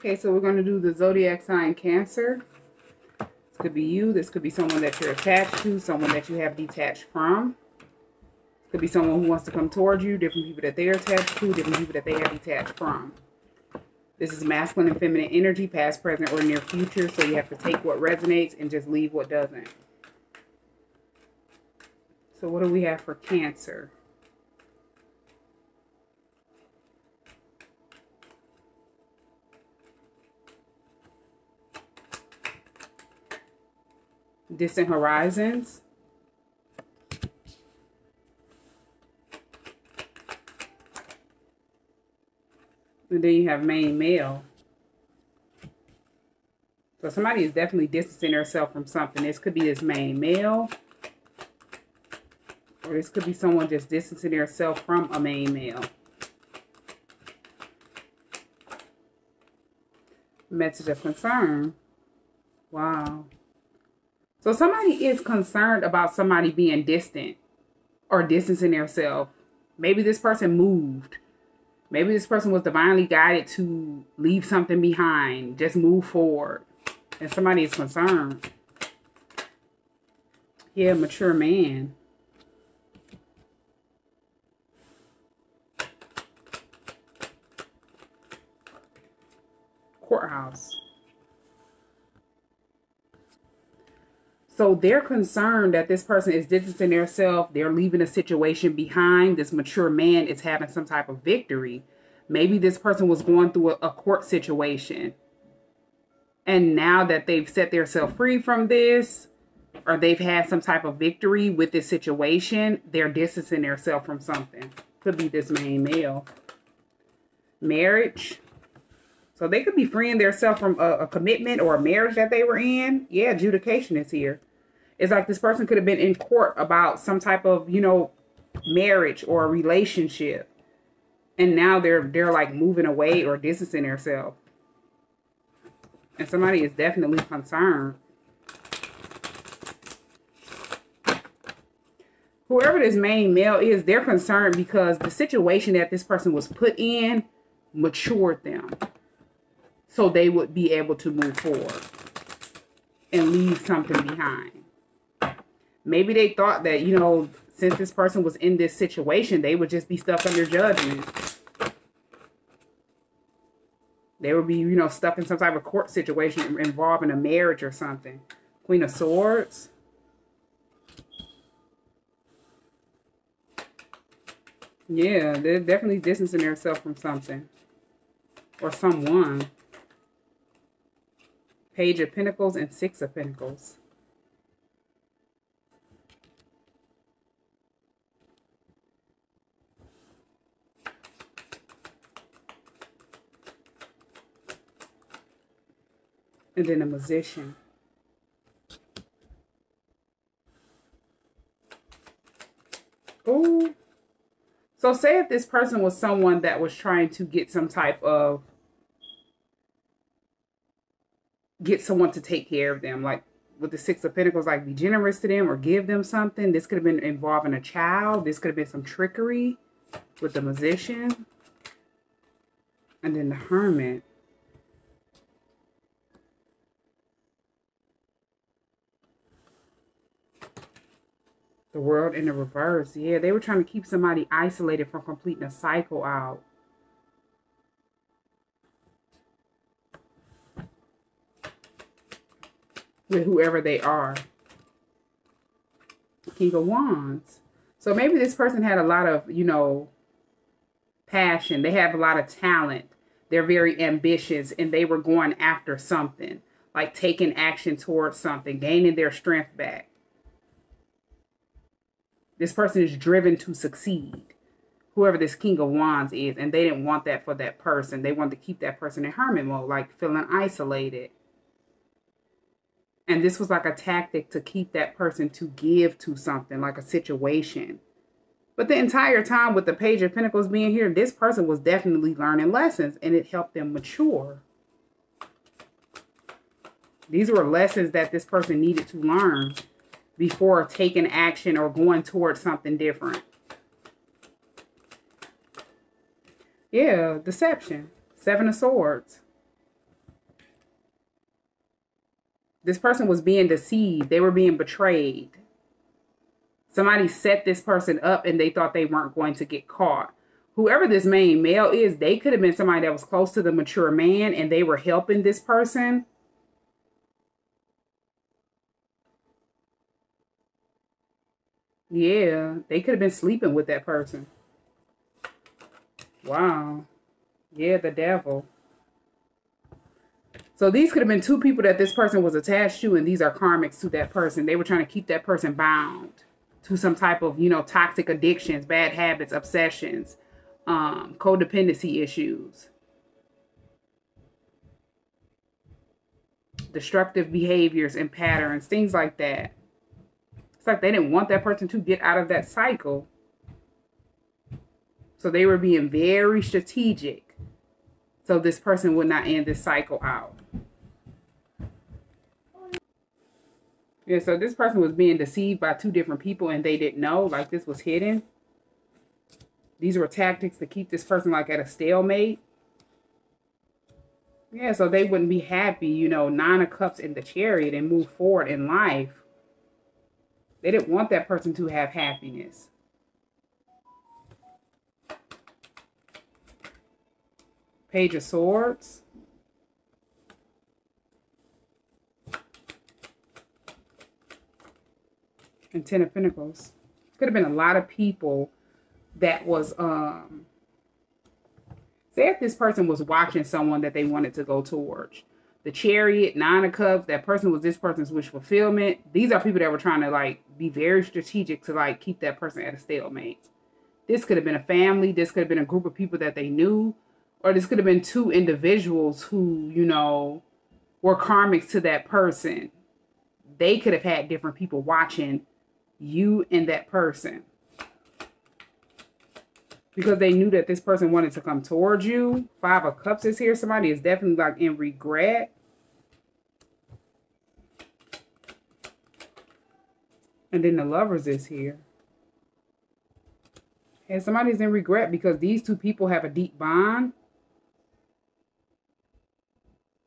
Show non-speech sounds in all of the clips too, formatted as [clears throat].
Okay, so we're going to do the zodiac sign Cancer. This could be you. This could be someone that you're attached to, someone that you have detached from. Could be someone who wants to come towards you, different people that they're attached to, different people that they have detached from. This is masculine and feminine energy, past, present, or near future. So you have to take what resonates and just leave what doesn't. So what do we have for Cancer? Distant horizons. And then you have main male. So somebody is definitely distancing herself from something. This could be this main male. Or this could be someone just distancing herself from a main male. Message of concern. Wow. So somebody is concerned about somebody being distant or distancing themselves. Maybe this person moved. Maybe this person was divinely guided to leave something behind, just move forward. And somebody is concerned. Yeah, mature man. Courthouse. So they're concerned that this person is distancing themselves. They're leaving a situation behind. This mature man is having some type of victory. Maybe this person was going through a, a court situation. And now that they've set themselves free from this, or they've had some type of victory with this situation, they're distancing themselves from something. Could be this main male. Marriage. So they could be freeing themselves from a, a commitment or a marriage that they were in. Yeah, adjudication is here. It's like this person could have been in court about some type of, you know, marriage or a relationship. And now they're they're like moving away or distancing themselves. And somebody is definitely concerned. Whoever this main male is, they're concerned because the situation that this person was put in matured them. So they would be able to move forward and leave something behind. Maybe they thought that, you know, since this person was in this situation, they would just be stuck under judgment. They would be, you know, stuck in some type of court situation involving a marriage or something. Queen of Swords. Yeah, they're definitely distancing themselves from something. Or someone. Page of Pentacles and Six of Pentacles. And then a musician. Oh, so say if this person was someone that was trying to get some type of get someone to take care of them, like with the Six of Pentacles, like be generous to them or give them something. This could have been involving a child. This could have been some trickery with the musician. And then the hermit. The world in the reverse. Yeah, they were trying to keep somebody isolated from completing a cycle out. With whoever they are. King of Wands. So maybe this person had a lot of, you know, passion. They have a lot of talent. They're very ambitious and they were going after something. Like taking action towards something. Gaining their strength back. This person is driven to succeed. Whoever this King of Wands is. And they didn't want that for that person. They wanted to keep that person in hermit mode. Like feeling isolated. And this was like a tactic to keep that person to give to something. Like a situation. But the entire time with the Page of Pentacles being here, this person was definitely learning lessons. And it helped them mature. These were lessons that this person needed to learn before taking action or going towards something different. Yeah, deception. Seven of Swords. This person was being deceived. They were being betrayed. Somebody set this person up and they thought they weren't going to get caught. Whoever this main male is, they could have been somebody that was close to the mature man and they were helping this person Yeah, they could have been sleeping with that person. Wow. Yeah, the devil. So these could have been two people that this person was attached to, and these are karmics to that person. They were trying to keep that person bound to some type of, you know, toxic addictions, bad habits, obsessions, um, codependency issues, destructive behaviors and patterns, things like that. Like they didn't want that person to get out of that cycle. So they were being very strategic so this person would not end this cycle out. Yeah, so this person was being deceived by two different people and they didn't know, like this was hidden. These were tactics to keep this person like at a stalemate. Yeah, so they wouldn't be happy, you know, nine of cups in the chariot and move forward in life. They didn't want that person to have happiness. Page of Swords. And Ten of Pentacles. Could have been a lot of people that was, um, say if this person was watching someone that they wanted to go towards. The Chariot, Nine of Cups, that person was this person's wish fulfillment. These are people that were trying to like be very strategic to like keep that person at a stalemate. This could have been a family. This could have been a group of people that they knew or this could have been two individuals who, you know, were karmics to that person. They could have had different people watching you and that person. Because they knew that this person wanted to come towards you. Five of Cups is here. Somebody is definitely like in regret. And then the lovers is here. And somebody's in regret because these two people have a deep bond.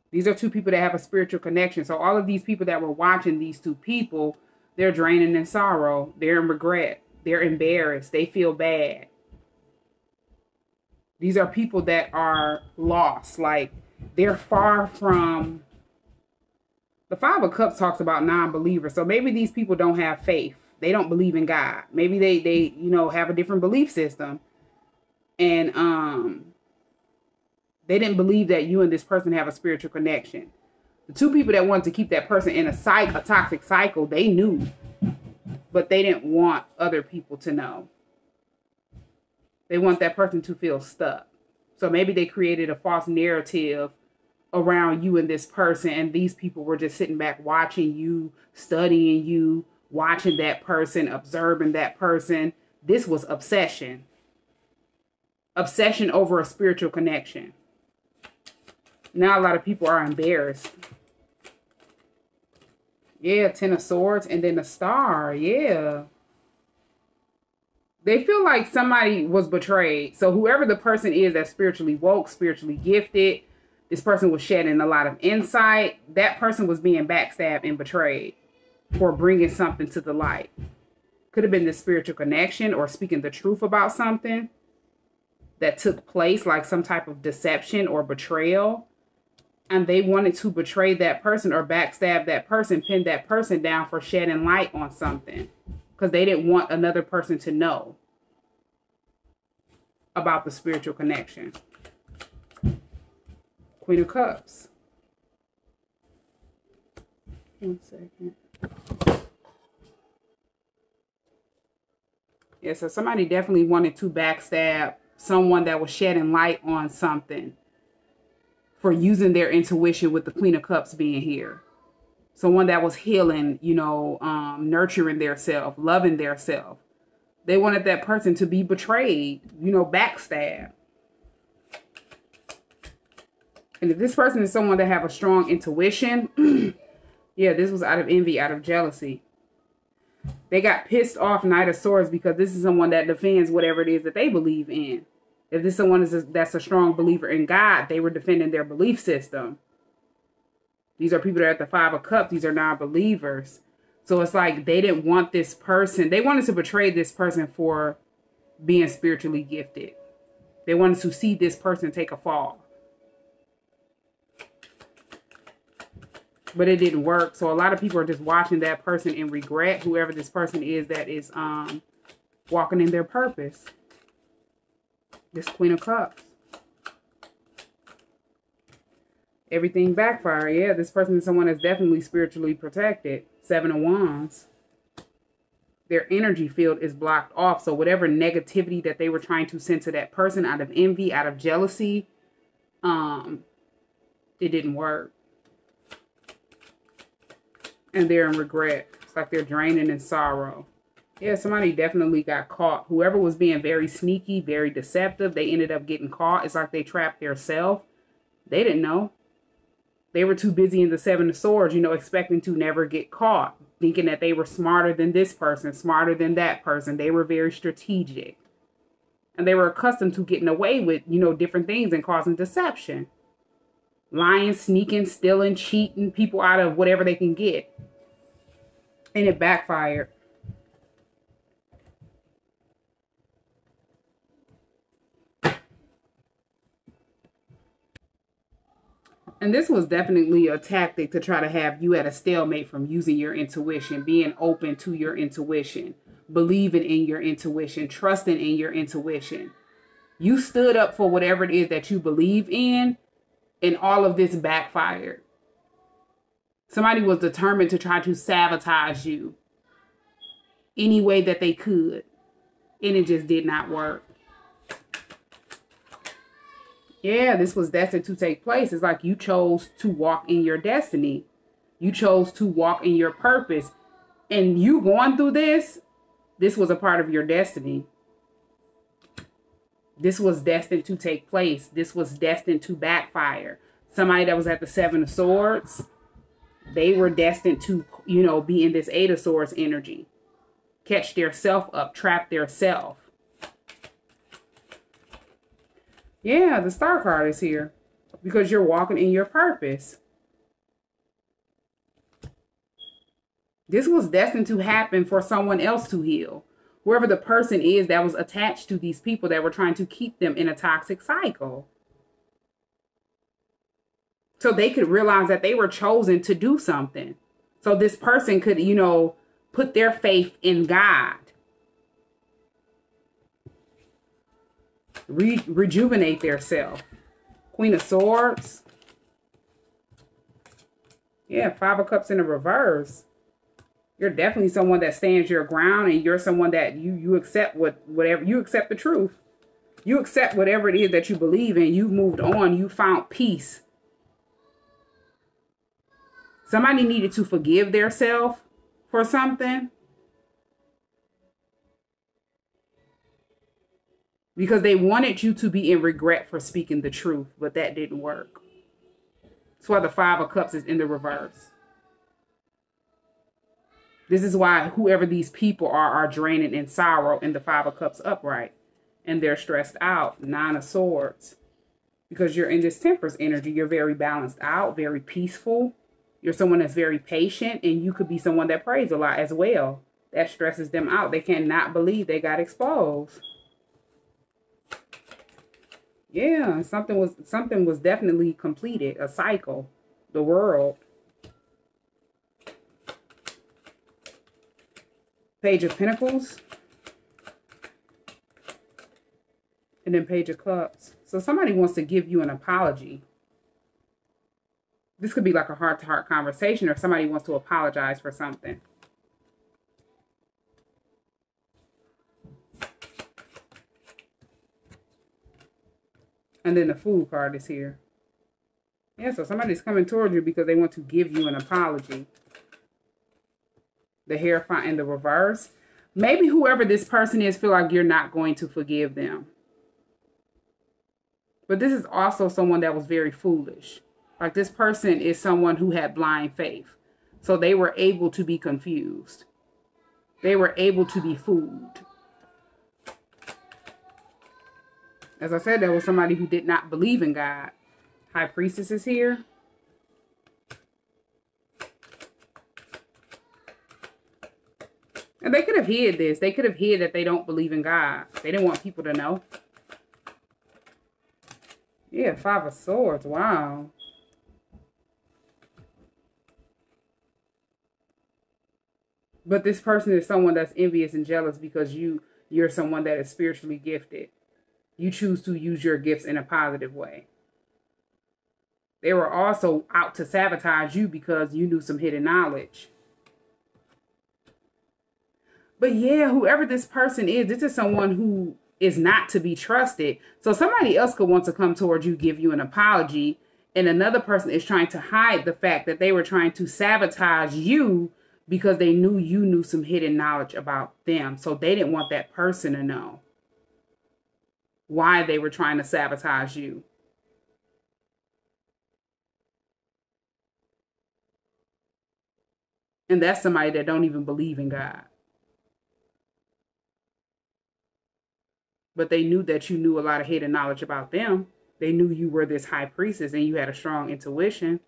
These are two people that have a spiritual connection. So all of these people that were watching these two people, they're draining in sorrow. They're in regret. They're embarrassed. They feel bad. These are people that are lost. Like they're far from the five of cups talks about non-believers. So maybe these people don't have faith. They don't believe in God. Maybe they they, you know, have a different belief system. And um they didn't believe that you and this person have a spiritual connection. The two people that wanted to keep that person in a cycle, a toxic cycle, they knew, but they didn't want other people to know. They want that person to feel stuck. So maybe they created a false narrative around you and this person, and these people were just sitting back watching you, studying you, watching that person, observing that person. This was obsession. Obsession over a spiritual connection. Now a lot of people are embarrassed. Yeah, Ten of Swords and then a star. Yeah. They feel like somebody was betrayed. So whoever the person is that's spiritually woke, spiritually gifted, this person was shedding a lot of insight. That person was being backstabbed and betrayed for bringing something to the light. Could have been the spiritual connection or speaking the truth about something that took place, like some type of deception or betrayal and they wanted to betray that person or backstab that person, pin that person down for shedding light on something because they didn't want another person to know about the spiritual connection. Queen of Cups. One second. Yeah, so somebody definitely wanted to backstab someone that was shedding light on something for using their intuition with the Queen of Cups being here. Someone that was healing, you know, um, nurturing their self, loving their self. They wanted that person to be betrayed, you know, backstabbed. And if this person is someone that have a strong intuition, [clears throat] yeah, this was out of envy, out of jealousy. They got pissed off Knight of Swords because this is someone that defends whatever it is that they believe in. If this someone is a, that's a strong believer in God, they were defending their belief system. These are people that are at the Five of Cups. These are non-believers. So it's like they didn't want this person. They wanted to betray this person for being spiritually gifted. They wanted to see this person take a fall. But it didn't work. So a lot of people are just watching that person and regret whoever this person is that is um walking in their purpose. This Queen of Cups. Everything backfire. Yeah, this person is someone that's definitely spiritually protected. Seven of Wands their energy field is blocked off. So whatever negativity that they were trying to send to that person out of envy, out of jealousy, um, it didn't work. And they're in regret. It's like they're draining in sorrow. Yeah, somebody definitely got caught. Whoever was being very sneaky, very deceptive, they ended up getting caught. It's like they trapped their self. They didn't know. They were too busy in the Seven of Swords, you know, expecting to never get caught thinking that they were smarter than this person, smarter than that person. They were very strategic. And they were accustomed to getting away with, you know, different things and causing deception. Lying, sneaking, stealing, cheating people out of whatever they can get. And it backfired. And this was definitely a tactic to try to have you at a stalemate from using your intuition, being open to your intuition, believing in your intuition, trusting in your intuition. You stood up for whatever it is that you believe in, and all of this backfired. Somebody was determined to try to sabotage you any way that they could, and it just did not work yeah, this was destined to take place. It's like you chose to walk in your destiny. You chose to walk in your purpose. And you going through this, this was a part of your destiny. This was destined to take place. This was destined to backfire. Somebody that was at the Seven of Swords, they were destined to, you know, be in this Eight of Swords energy. Catch their self up, trap their self. Yeah, the star card is here because you're walking in your purpose. This was destined to happen for someone else to heal. Whoever the person is that was attached to these people that were trying to keep them in a toxic cycle. So they could realize that they were chosen to do something. So this person could, you know, put their faith in God re rejuvenate their self. Queen of Swords. Yeah, Five of Cups in the reverse. You're definitely someone that stands your ground and you're someone that you you accept what whatever you accept the truth. You accept whatever it is that you believe in. You've moved on. You found peace. Somebody needed to forgive their self for something. Because they wanted you to be in regret for speaking the truth, but that didn't work. That's why the Five of Cups is in the reverse. This is why whoever these people are are draining in sorrow in the Five of Cups upright. And they're stressed out. Nine of Swords. Because you're in this Temperance energy. You're very balanced out, very peaceful. You're someone that's very patient. And you could be someone that prays a lot as well. That stresses them out. They cannot believe they got exposed. Yeah, something was something was definitely completed, a cycle, the world. Page of Pentacles. And then Page of Clubs. So somebody wants to give you an apology. This could be like a heart-to-heart -heart conversation or somebody wants to apologize for something. And then the fool card is here. Yeah, so somebody's coming towards you because they want to give you an apology. The Hierophant in the reverse. Maybe whoever this person is feel like you're not going to forgive them. But this is also someone that was very foolish. Like this person is someone who had blind faith. So they were able to be confused. They were able to be fooled. As I said, there was somebody who did not believe in God. High Priestess is here. And they could have hid this. They could have hid that they don't believe in God. They didn't want people to know. Yeah, Five of Swords. Wow. But this person is someone that's envious and jealous because you you're someone that is spiritually gifted. You choose to use your gifts in a positive way. They were also out to sabotage you because you knew some hidden knowledge. But yeah, whoever this person is, this is someone who is not to be trusted. So somebody else could want to come towards you, give you an apology, and another person is trying to hide the fact that they were trying to sabotage you because they knew you knew some hidden knowledge about them. So they didn't want that person to know why they were trying to sabotage you. And that's somebody that don't even believe in God. But they knew that you knew a lot of hidden knowledge about them. They knew you were this high priestess and you had a strong intuition.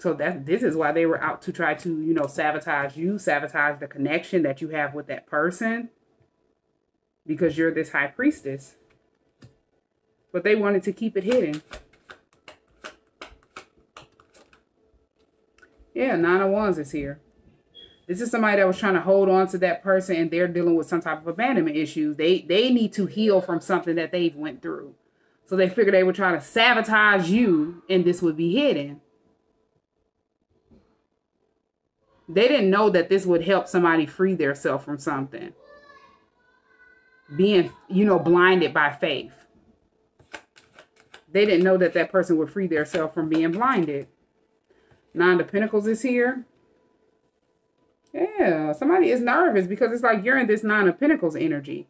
So that this is why they were out to try to, you know, sabotage you, sabotage the connection that you have with that person because you're this high priestess. But they wanted to keep it hidden. Yeah, nine of wands is here. This is somebody that was trying to hold on to that person and they're dealing with some type of abandonment issues. They they need to heal from something that they've went through. So they figured they would try to sabotage you and this would be hidden. They didn't know that this would help somebody free their self from something. Being, you know, blinded by faith. They didn't know that that person would free their self from being blinded. Nine of Pentacles is here. Yeah, somebody is nervous because it's like you're in this Nine of Pentacles energy.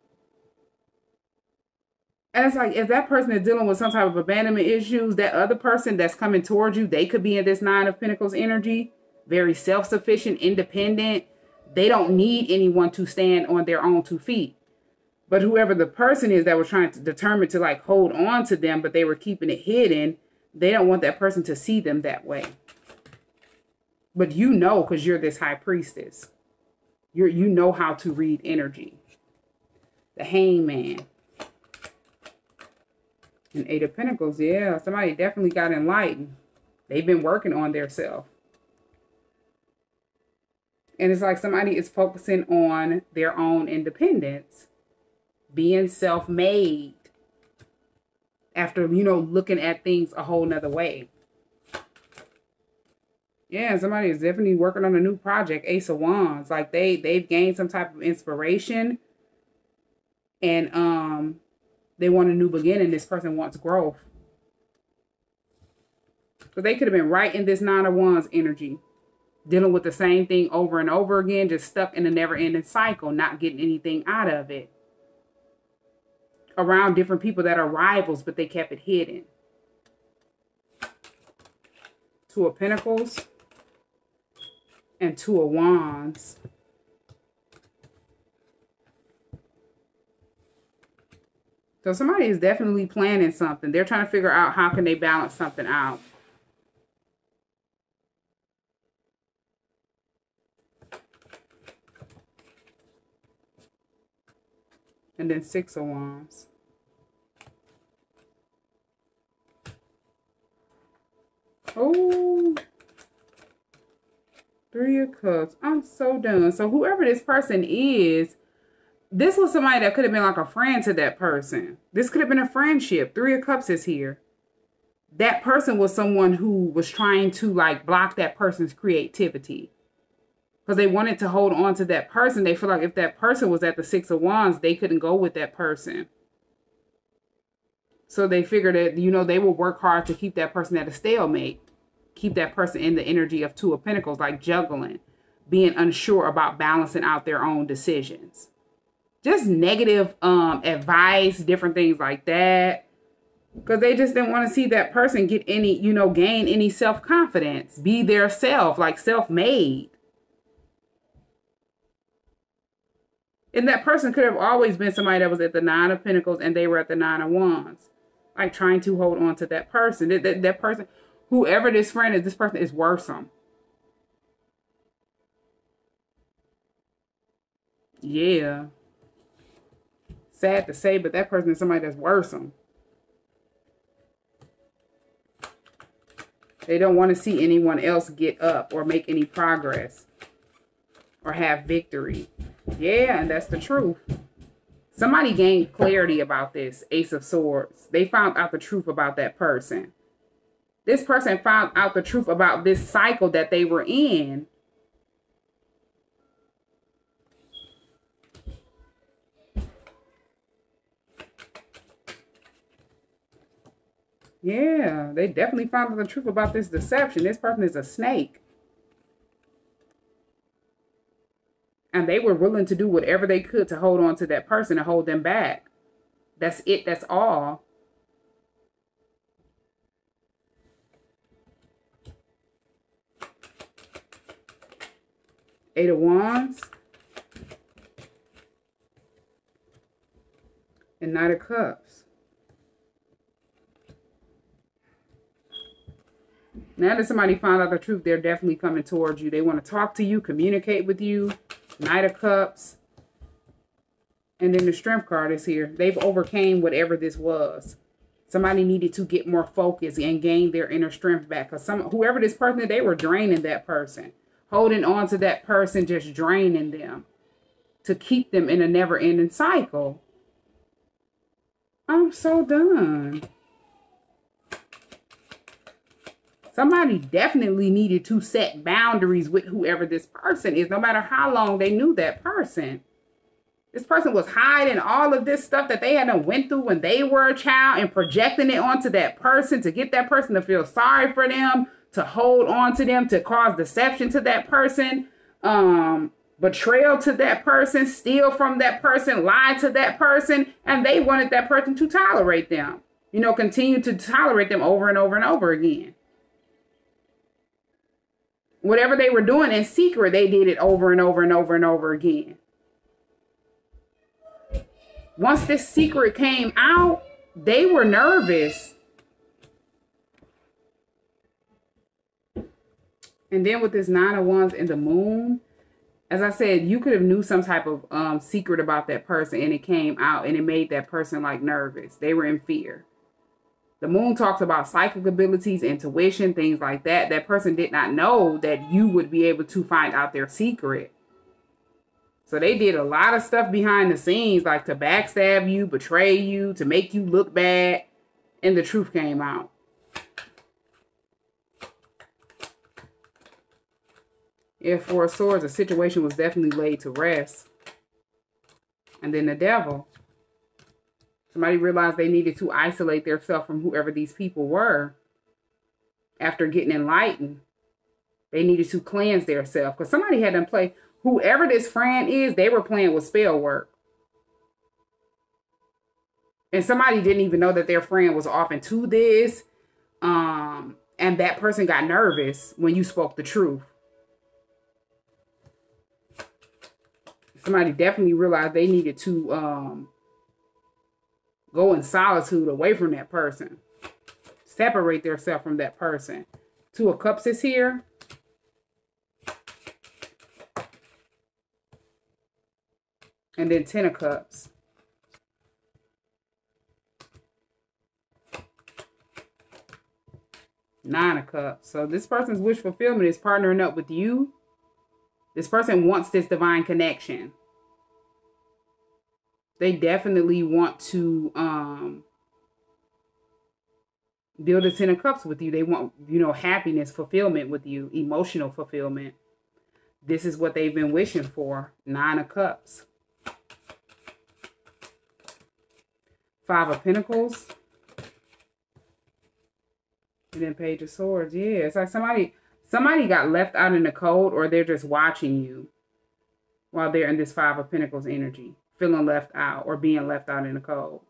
And it's like if that person is dealing with some type of abandonment issues, that other person that's coming towards you, they could be in this Nine of Pentacles energy very self sufficient, independent. They don't need anyone to stand on their own two feet. But whoever the person is that was trying to determine to like hold on to them, but they were keeping it hidden, they don't want that person to see them that way. But you know, because you're this high priestess, you're you know how to read energy. The hangman. And Eight of Pentacles, yeah, somebody definitely got enlightened. They've been working on their self. And it's like somebody is focusing on their own independence, being self made after, you know, looking at things a whole nother way. Yeah, somebody is definitely working on a new project, Ace of Wands. Like they they've gained some type of inspiration and um they want a new beginning. This person wants growth. So they could have been right in this nine of wands energy dealing with the same thing over and over again, just stuck in a never ending cycle, not getting anything out of it. Around different people that are rivals, but they kept it hidden. Two of Pentacles and Two of Wands. So somebody is definitely planning something. They're trying to figure out how can they balance something out. and then six of wands. Oh, three of cups. I'm so done. So whoever this person is, this was somebody that could have been like a friend to that person. This could have been a friendship. Three of cups is here. That person was someone who was trying to like block that person's creativity because they wanted to hold on to that person. They feel like if that person was at the Six of Wands, they couldn't go with that person. So they figured that, you know, they will work hard to keep that person at a stalemate, keep that person in the energy of Two of Pentacles, like juggling, being unsure about balancing out their own decisions. Just negative um, advice, different things like that. Because they just didn't want to see that person get any, you know, gain any self confidence, be their self, like self made. And that person could have always been somebody that was at the Nine of Pentacles and they were at the Nine of Wands. Like trying to hold on to that person. That, that, that person, whoever this friend is, this person is worrisome. Yeah. Sad to say, but that person is somebody that's worrisome. They don't want to see anyone else get up or make any progress or have victory. Yeah, and that's the truth. Somebody gained clarity about this Ace of Swords. They found out the truth about that person. This person found out the truth about this cycle that they were in. Yeah, they definitely found out the truth about this deception. This person is a snake. And they were willing to do whatever they could to hold on to that person and hold them back. That's it. That's all. Eight of Wands. And Knight of Cups. Now that somebody found out the truth, they're definitely coming towards you. They want to talk to you, communicate with you. Knight of Cups. And then the Strength card is here. They've overcame whatever this was. Somebody needed to get more focus and gain their inner strength back. Because some whoever this person, they were draining that person. Holding on to that person, just draining them. To keep them in a never-ending cycle. I'm so done. Somebody definitely needed to set boundaries with whoever this person is, no matter how long they knew that person. This person was hiding all of this stuff that they had went through when they were a child and projecting it onto that person to get that person to feel sorry for them, to hold on to them, to cause deception to that person, um, betrayal to that person, steal from that person, lie to that person, and they wanted that person to tolerate them. You know, continue to tolerate them over and over and over again whatever they were doing in secret, they did it over and over and over and over again. Once this secret came out, they were nervous. And then with this nine of wands and the moon, as I said, you could have knew some type of um, secret about that person and it came out and it made that person like nervous. They were in fear. The moon talks about psychic abilities, intuition, things like that. That person did not know that you would be able to find out their secret. So they did a lot of stuff behind the scenes, like to backstab you, betray you, to make you look bad. And the truth came out. If for swords, the situation was definitely laid to rest. And then the devil. Somebody realized they needed to isolate themselves from whoever these people were after getting enlightened. They needed to cleanse themselves because somebody had them play. Whoever this friend is, they were playing with spell work. And somebody didn't even know that their friend was off into this. Um, and that person got nervous when you spoke the truth. Somebody definitely realized they needed to um, go in solitude away from that person. Separate themselves from that person. Two of Cups is here. And then Ten of Cups. Nine of Cups. So this person's wish fulfillment is partnering up with you. This person wants this divine connection they definitely want to um build a ten of cups with you. They want you know happiness fulfillment with you emotional fulfillment. This is what they've been wishing for nine of cups. Five of pentacles. And then page of swords. Yeah it's like somebody somebody got left out in the cold or they're just watching you while they're in this five of pentacles energy feeling left out or being left out in the cold.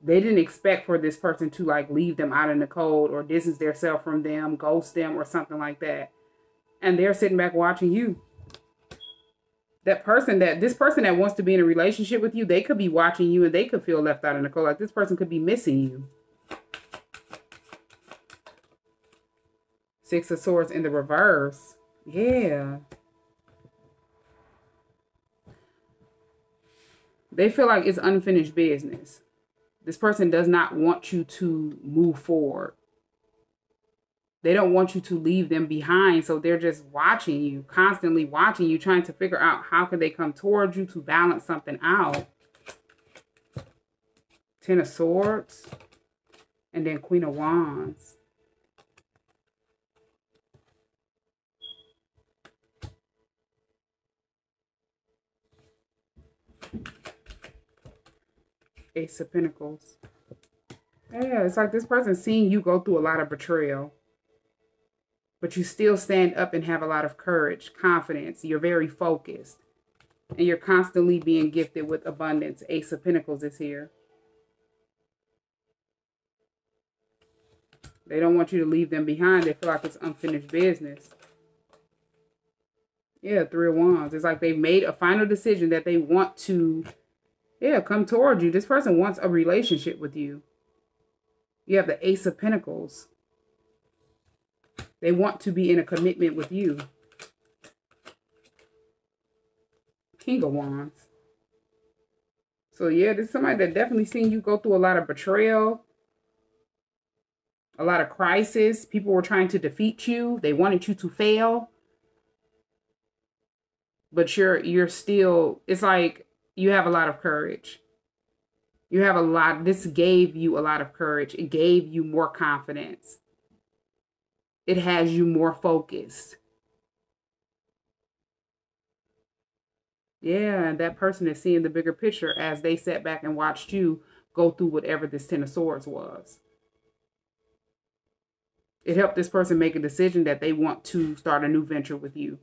They didn't expect for this person to like leave them out in the cold or distance themselves from them, ghost them, or something like that. And they're sitting back watching you. That person that this person that wants to be in a relationship with you, they could be watching you and they could feel left out in the cold. Like this person could be missing you. Six of Swords in the reverse. Yeah. They feel like it's unfinished business. This person does not want you to move forward. They don't want you to leave them behind. So they're just watching you, constantly watching you, trying to figure out how can they come towards you to balance something out. Ten of Swords. And then Queen of Wands. Ace of Pentacles. Yeah, it's like this person seeing you go through a lot of betrayal. But you still stand up and have a lot of courage, confidence. You're very focused. And you're constantly being gifted with abundance. Ace of Pentacles is here. They don't want you to leave them behind. They feel like it's unfinished business. Yeah, Three of Wands. It's like they've made a final decision that they want to, yeah, come towards you. This person wants a relationship with you. You have the Ace of Pentacles. They want to be in a commitment with you. King of Wands. So yeah, this is somebody that definitely seen you go through a lot of betrayal, a lot of crisis. People were trying to defeat you. They wanted you to fail. But you're you're still it's like you have a lot of courage. You have a lot this gave you a lot of courage. It gave you more confidence. It has you more focused. Yeah, that person is seeing the bigger picture as they sat back and watched you go through whatever this Ten of Swords was it helped this person make a decision that they want to start a new venture with you.